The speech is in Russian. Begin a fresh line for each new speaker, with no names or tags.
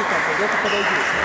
Ты когда будешь.